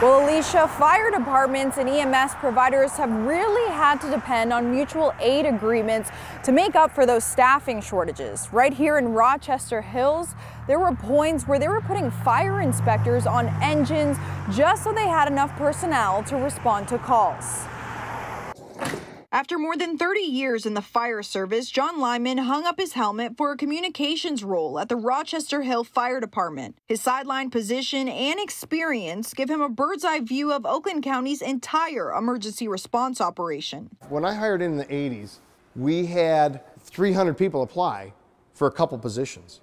Well, Alicia, fire departments and EMS providers have really had to depend on mutual aid agreements to make up for those staffing shortages. Right here in Rochester Hills, there were points where they were putting fire inspectors on engines just so they had enough personnel to respond to calls. After more than 30 years in the fire service, John Lyman hung up his helmet for a communications role at the Rochester Hill Fire Department. His sideline position and experience give him a bird's eye view of Oakland County's entire emergency response operation. When I hired in the 80s, we had 300 people apply for a couple positions.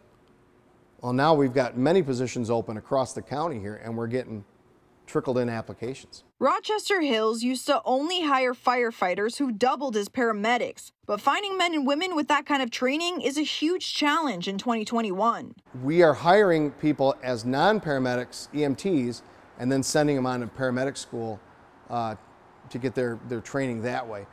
Well, now we've got many positions open across the county here, and we're getting trickled in applications. Rochester Hills used to only hire firefighters who doubled as paramedics, but finding men and women with that kind of training is a huge challenge in 2021. We are hiring people as non paramedics, EMTs, and then sending them on to paramedic school uh, to get their, their training that way.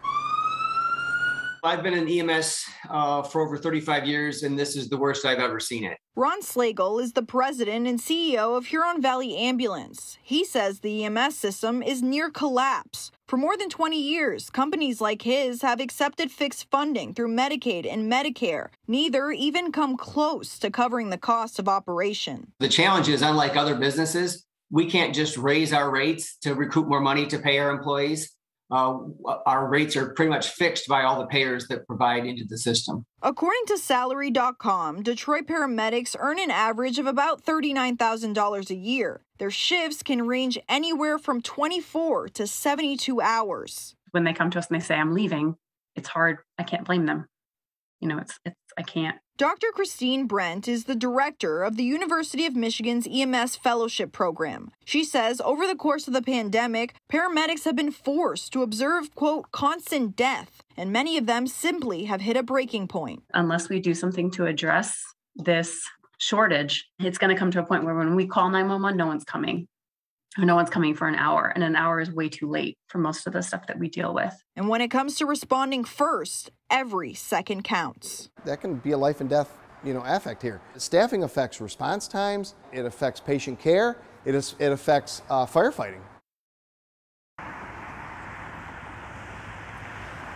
I've been in EMS uh, for over 35 years, and this is the worst I've ever seen it. Ron Slagell is the president and CEO of Huron Valley Ambulance. He says the EMS system is near collapse. For more than 20 years, companies like his have accepted fixed funding through Medicaid and Medicare. Neither even come close to covering the cost of operation. The challenge is, unlike other businesses, we can't just raise our rates to recoup more money to pay our employees uh, our rates are pretty much fixed by all the payers that provide into the system. According to salary.com, Detroit paramedics earn an average of about $39,000 a year. Their shifts can range anywhere from 24 to 72 hours. When they come to us and they say, I'm leaving, it's hard. I can't blame them. You know, it's, it's, I can't. Dr. Christine Brent is the director of the University of Michigan's EMS Fellowship Program. She says over the course of the pandemic, paramedics have been forced to observe, quote, constant death, and many of them simply have hit a breaking point. Unless we do something to address this shortage, it's going to come to a point where when we call 911, no one's coming no one's coming for an hour and an hour is way too late for most of the stuff that we deal with. And when it comes to responding first every second counts. That can be a life and death you know affect here. Staffing affects response times it affects patient care it, is, it affects uh, firefighting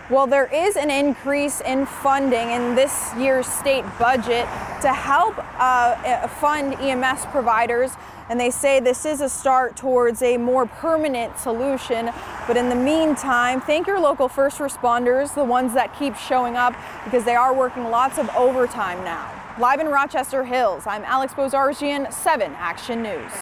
Well, there is an increase in funding in this year's state budget to help uh, fund EMS providers and they say this is a start towards a more permanent solution. But in the meantime, thank your local first responders, the ones that keep showing up, because they are working lots of overtime now. Live in Rochester Hills, I'm Alex Bozarjian, 7 Action News.